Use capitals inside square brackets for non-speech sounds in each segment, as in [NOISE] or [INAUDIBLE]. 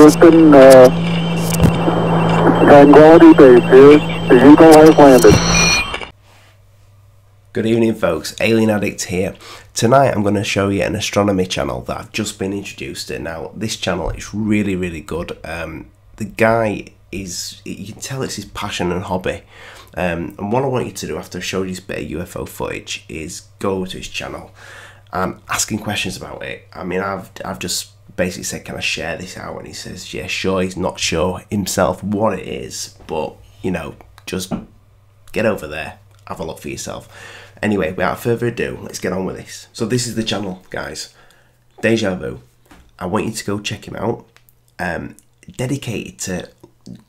Houston, uh, Tranquility Base here. The Eagle has landed. Good evening, folks. Alien Addict here. Tonight, I'm going to show you an astronomy channel that I've just been introduced to. Now, this channel is really, really good. Um, the guy is, you can tell it's his passion and hobby. Um, and what I want you to do after I show you this bit of UFO footage is go to his channel and asking questions about it. I mean, I've I've just basically said, "Can I share this out?" And he says, "Yeah, sure." He's not sure himself what it is, but you know, just get over there, have a look for yourself. Anyway, without further ado, let's get on with this. So this is the channel, guys. Deja Vu. I want you to go check him out. Um, dedicated to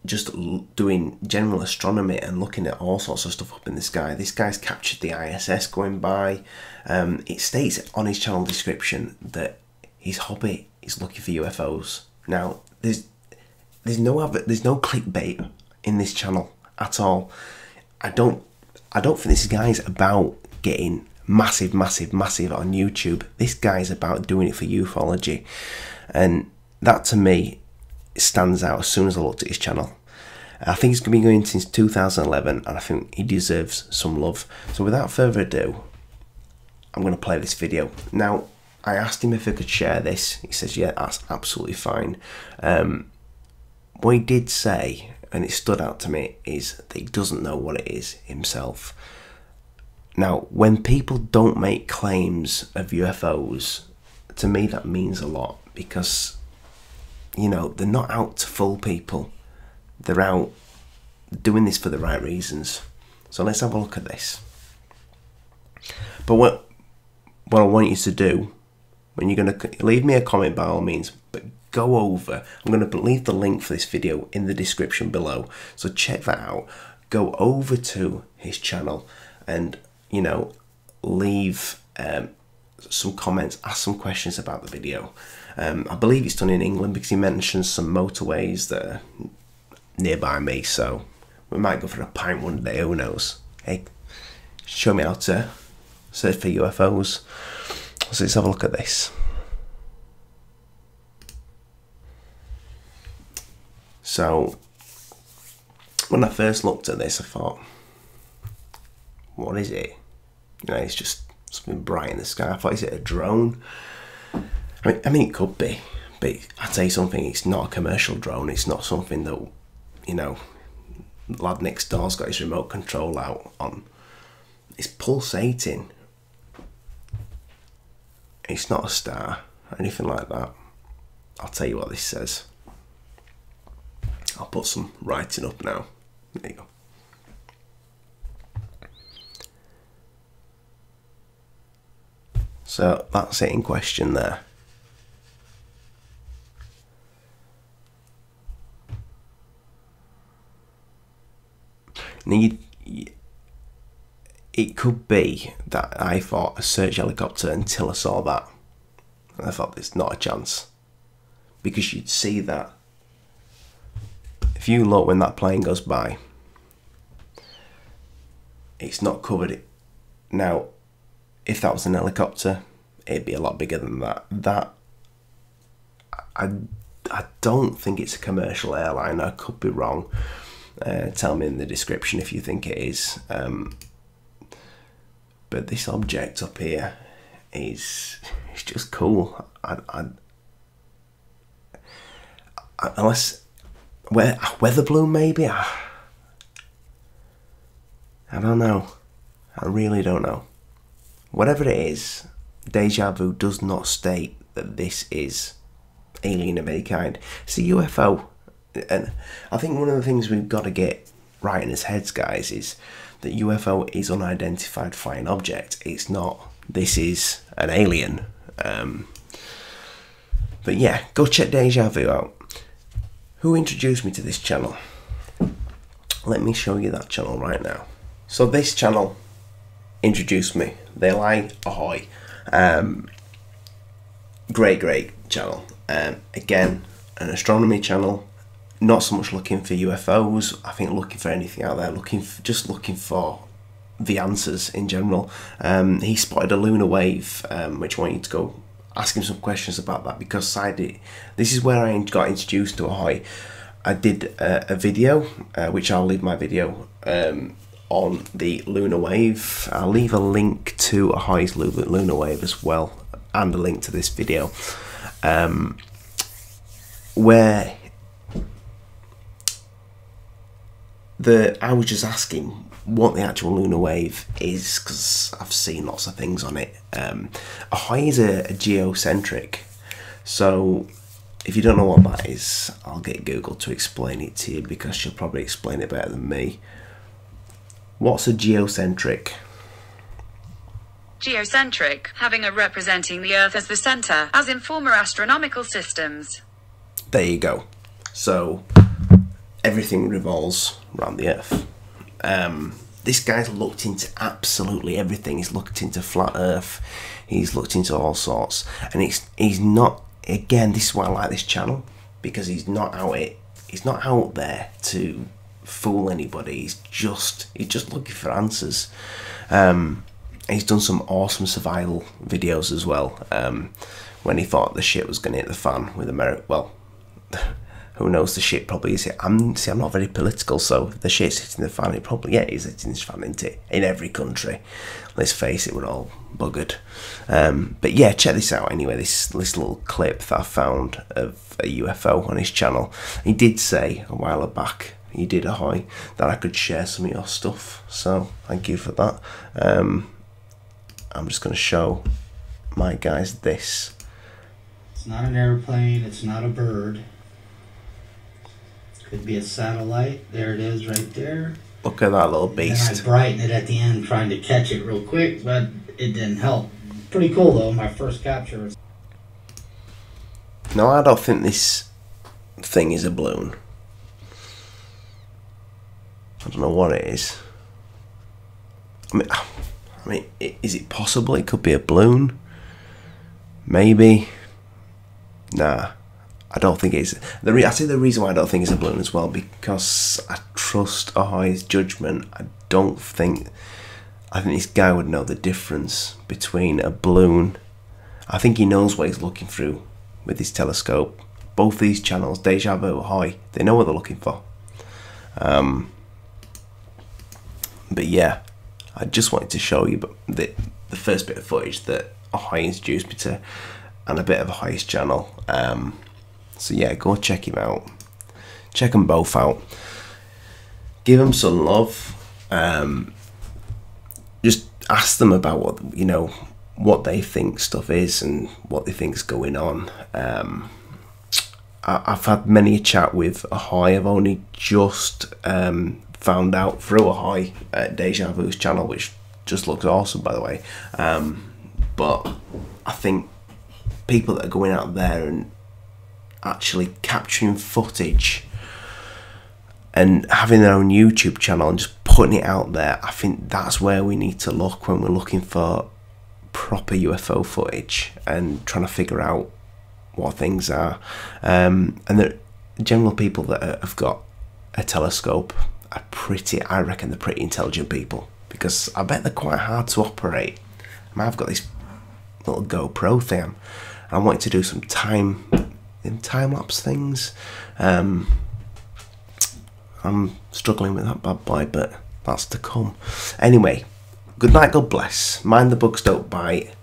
just doing general astronomy and looking at all sorts of stuff up in the sky. This guy's captured the ISS going by. Um, it states on his channel description that his hobby is looking for UFOs. Now, there's there's no there's no clickbait in this channel at all. I don't I don't think this guy's about getting massive, massive, massive on YouTube. This guy's about doing it for ufology, and that to me stands out as soon as I looked at his channel. I think he's been going since 2011 and I think he deserves some love. So without further ado, I'm going to play this video. Now, I asked him if he could share this. He says, yeah, that's absolutely fine. Um, what he did say, and it stood out to me, is that he doesn't know what it is himself. Now, when people don't make claims of UFOs, to me that means a lot because you know, they're not out to fool people. They're out doing this for the right reasons. So let's have a look at this. But what what I want you to do when you're going to leave me a comment by all means, but go over. I'm going to leave the link for this video in the description below. So check that out. Go over to his channel and you know leave um, some comments, ask some questions about the video. Um, I believe it's done in England because he mentions some motorways that are nearby me, so we might go for a pint one day, who knows? Hey, show me how to search for UFOs. So let's have a look at this. So, when I first looked at this, I thought, what is it? You know, it's just something bright in the sky. I thought, is it a drone? I mean, I mean, it could be, but I'd say something. It's not a commercial drone. It's not something that, you know, lad next door's got his remote control out on. It's pulsating. It's not a star anything like that. I'll tell you what this says. I'll put some writing up now. There you go. So that's it in question there. Now it could be that I thought a search helicopter until I saw that. And I thought there's not a chance. Because you'd see that. If you look when that plane goes by, it's not covered. Now, if that was an helicopter, it'd be a lot bigger than that. That I, I don't think it's a commercial airline. I could be wrong. Uh, tell me in the description if you think it is. Um, but this object up here is it's just cool. I, unless weather balloon maybe. I, I don't know. I really don't know. Whatever it is, Deja Vu does not state that this is alien of any kind. It's a UFO and I think one of the things we've got to get right in his heads, guys, is that UFO is unidentified flying object. It's not. This is an alien. Um, but yeah, go check Deja Vu out. Who introduced me to this channel? Let me show you that channel right now. So this channel introduced me. They lie ahoy. Um, great, great channel. Um, again, an astronomy channel not so much looking for UFOs. I think looking for anything out there, looking for, just looking for the answers in general. Um, he spotted a lunar wave, um, which I want you to go ask him some questions about that because I did. This is where I got introduced to Ahoy. I did a, a video, uh, which I'll leave my video um, on the Lunar Wave. I'll leave a link to Ahoy's Lunar Wave as well, and a link to this video, um, where the I was just asking what the actual lunar wave is because I've seen lots of things on it. Um, Ahoy is a, a, geocentric, so if you don't know what that is, I'll get Google to explain it to you because she'll probably explain it better than me. What's a geocentric? Geocentric, having a representing the Earth as the center, as in former astronomical systems. There you go. So everything revolves around the Earth. Um, this guy's looked into absolutely everything. He's looked into flat Earth. He's looked into all sorts, and he's he's not. Again, this is why I like this channel because he's not out it. He's not out there to fool anybody. He's just he's just looking for answers. Um, he's done some awesome survival videos as well. Um, when he thought the shit was going to hit the fan with America, well, [LAUGHS] who knows the shit probably is it. I'm see I'm not very political, so the shit's hitting the fan. It probably yeah, is hitting the fan into in every country. Let's face it, we're all buggered. Um, but yeah, check this out anyway. This this little clip that I found of a UFO on his channel. He did say a while back. He did ahoy that I could share some of your stuff. So thank you for that. Um, I'm just going to show my guys this. It's not an airplane. It's not a bird. Could be a satellite. There it is right there. Look at that little beast. And I brightened it at the end trying to catch it real quick, but it didn't help. Pretty cool though, my first capture. No, I don't think this thing is a balloon. I don't know what it is. I mean, I mean, is it possible it could be a balloon? Maybe. Nah. I don't think it's the. Re- I say the reason why I don't think it's a balloon as well because I trust Ahoy's judgment. I don't think. I think this guy would know the difference between a balloon. I think he knows what he's looking through with his telescope. Both these channels, Deja Vu, Ahoy, they know what they're looking for. Um, but yeah, I just wanted to show you the the first bit of footage that Ahoy introduced me to, and a bit of Ahoy's channel. Um, so yeah, go check him out. Check them both out. Give them some love. Um, just ask them about what you know, what they think stuff is and what they think's going on. Um, I, have had many a chat with Ahoy. I've only just um, found out through Ahoy at Deja Vu's channel, which just looks awesome, by the way. Um, but I think people that are going out there and actually capturing footage and having their own YouTube channel and just putting it out there, I think that's where we need to look when we're looking for proper UFO footage and trying to figure out what things are. Um, and the general people that have got a telescope are pretty, I reckon they're pretty intelligent people because I bet they're quite hard to operate. I mean, I've got this little GoPro thing. I wanted to do some time in time lapse things. Um, I'm struggling with that bad boy, but that's to come. Anyway, good night, God bless. Mind the bugs don't bite,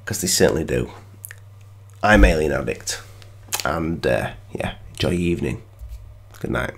because they certainly do. I'm Alien Addict, and uh, yeah, enjoy your evening. Good night.